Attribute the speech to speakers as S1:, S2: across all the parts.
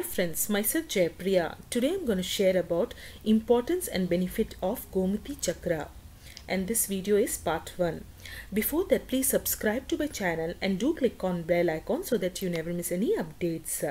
S1: Hi friends, myself Jayapriya. Today I'm going to share about importance and benefit of Gomati Chakra. And this video is part 1. Before that, please subscribe to my channel and do click on bell icon so that you never miss any updates.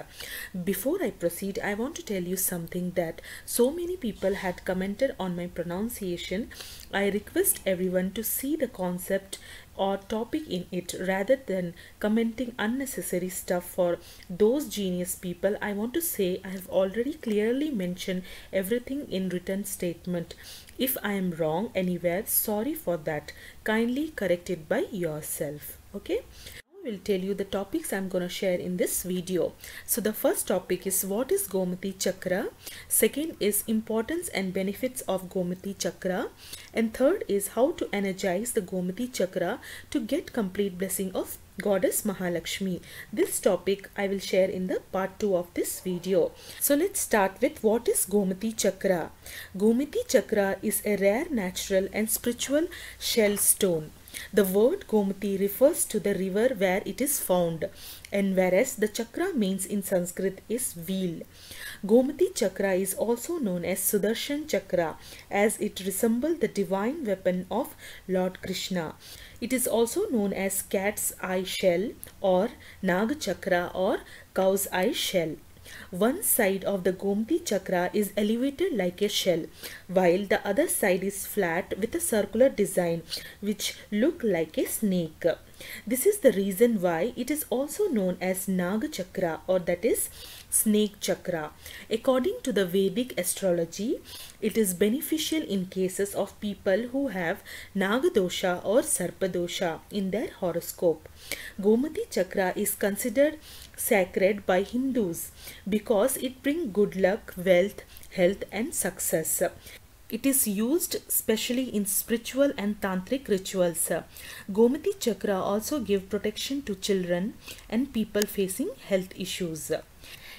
S1: Before I proceed, I want to tell you something that so many people had commented on my pronunciation. I request everyone to see the concept or topic in it rather than commenting unnecessary stuff for those genius people. I want to say i have already clearly mentioned everything in written statement. If i am wrong anywhere sorry for that. Kindly correct it by yourself. Okay will tell you the topics I'm going to share in this video. So the first topic is what is Gomati Chakra. Second is importance and benefits of Gomati Chakra. And third is how to energize the Gomati Chakra to get complete blessing of goddess Mahalakshmi. This topic I will share in the part 2 of this video. So let's start with what is Gomati Chakra. Gomati Chakra is a rare natural and spiritual shell stone the word Gomati refers to the river where it is found and whereas the chakra means in Sanskrit is wheel. Gomati chakra is also known as Sudarshan chakra as it resembles the divine weapon of Lord Krishna. It is also known as cat's eye shell or Nag chakra or cow's eye shell. One side of the Gomti chakra is elevated like a shell, while the other side is flat with a circular design which look like a snake. This is the reason why it is also known as Nag chakra or that is snake chakra. According to the Vedic astrology, it is beneficial in cases of people who have Nagadosha or Sarpadosha in their horoscope. Gomati chakra is considered sacred by Hindus because it brings good luck, wealth, health and success. It is used specially in spiritual and tantric rituals. Gomati chakra also give protection to children and people facing health issues.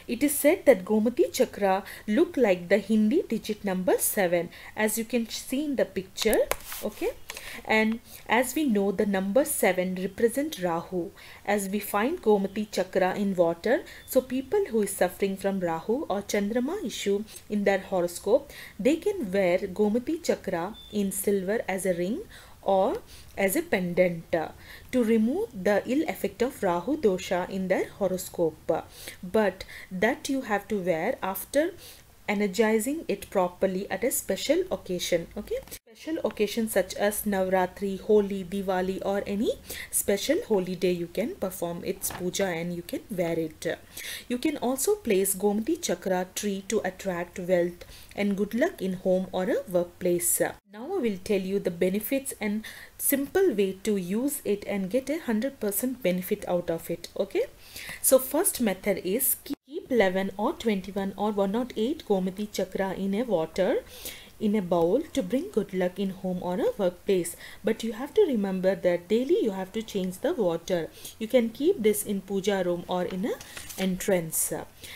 S1: It is said that Gomati chakra look like the Hindi digit number 7 as you can see in the picture okay? And as we know the number 7 represent Rahu. As we find Gomati chakra in water so people who is suffering from Rahu or Chandrama issue in their horoscope they can wear Gomati chakra in silver as a ring or as a pendant to remove the ill effect of Rahu dosha in their horoscope. But that you have to wear after energizing it properly at a special occasion okay? Special occasions such as navratri holi diwali or any special holy day you can perform its puja and you can wear it. You can also place gomati chakra tree to attract wealth and good luck in home or a workplace. Now will tell you the benefits and simple way to use it and get a 100% benefit out of it okay? So first method is keep 11 or 21 or 108 Gomati chakra in a water in a bowl to bring good luck in home or a workplace. But you have to remember that daily you have to change the water. You can keep this in puja room or in a entrance.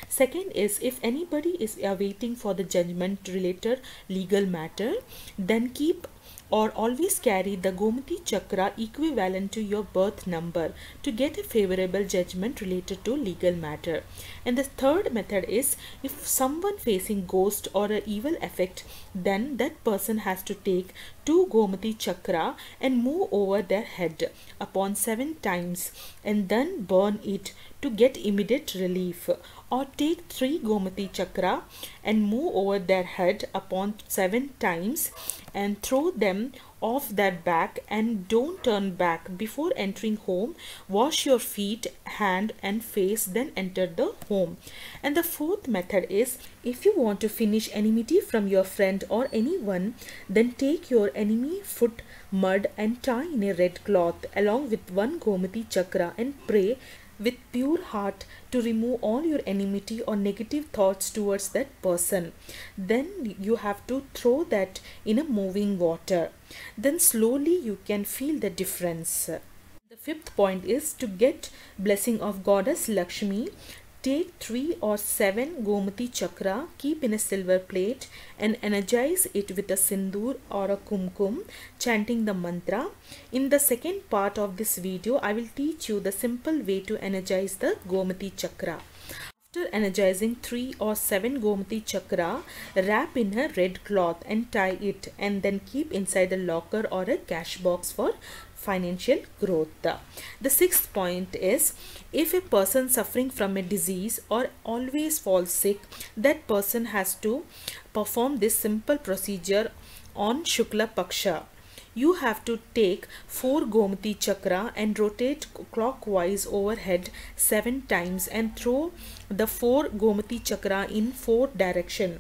S1: Second is if anybody is awaiting for the judgment related legal matter then keep or always carry the Gomati chakra equivalent to your birth number to get a favorable judgment related to legal matter. And the third method is if someone facing ghost or a evil effect then that person has to take two Gomati chakra and move over their head upon seven times and then burn it to get immediate relief or take three Gomati chakra and move over their head upon seven times and throw them off their back and don't turn back. Before entering home wash your feet hand and face then enter the home. And the fourth method is if you want to finish enmity from your friend or anyone then take your enemy foot mud and tie in a red cloth along with one gomati chakra and pray with pure heart to remove all your enmity or negative thoughts towards that person. Then you have to throw that in a moving water. Then slowly you can feel the difference. The fifth point is to get blessing of goddess lakshmi Take 3 or 7 Gomati chakra, keep in a silver plate and energize it with a sindoor or a kumkum, chanting the mantra. In the second part of this video, I will teach you the simple way to energize the Gomati chakra. After energizing 3 or 7 Gomati chakra, wrap in a red cloth and tie it and then keep inside a locker or a cash box for financial growth. The sixth point is if a person suffering from a disease or always falls sick, that person has to perform this simple procedure on Shukla Paksha you have to take 4 Gomati chakra and rotate clockwise overhead 7 times and throw the 4 Gomati chakra in 4 direction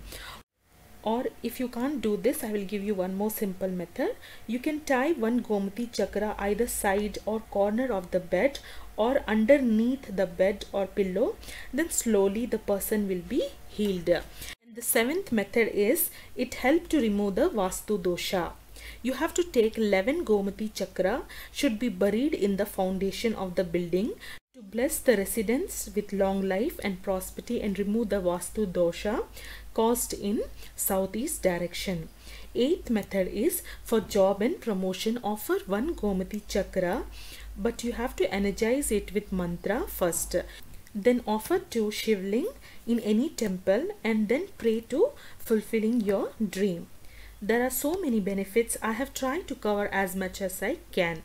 S1: or if you can't do this I will give you one more simple method. You can tie one Gomati chakra either side or corner of the bed or underneath the bed or pillow. Then slowly the person will be healed. And the seventh method is it help to remove the vastu dosha. You have to take 11 Gomati Chakra should be buried in the foundation of the building to bless the residents with long life and prosperity and remove the Vastu dosha caused in southeast direction. Eighth method is for job and promotion offer one Gomati Chakra but you have to energize it with mantra first then offer to Shivling in any temple and then pray to fulfilling your dream. There are so many benefits I have tried to cover as much as I can.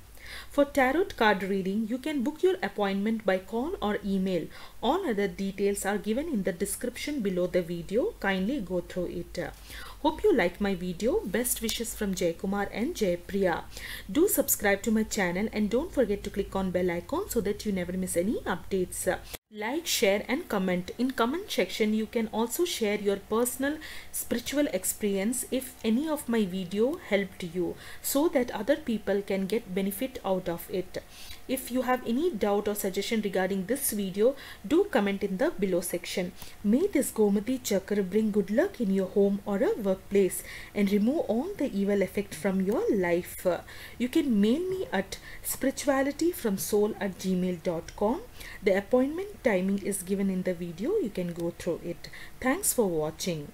S1: For tarot card reading, you can book your appointment by call or email. All other details are given in the description below the video. Kindly go through it. Hope you like my video. Best wishes from Jay Kumar and Jay Priya. Do subscribe to my channel and don't forget to click on bell icon so that you never miss any updates like share and comment. In comment section you can also share your personal spiritual experience if any of my video helped you so that other people can get benefit out of it. If you have any doubt or suggestion regarding this video do comment in the below section. May this gomati chakra bring good luck in your home or a workplace and remove all the evil effect from your life. You can mail me at spiritualityfromsoul at gmail.com the appointment timing is given in the video. You can go through it. Thanks for watching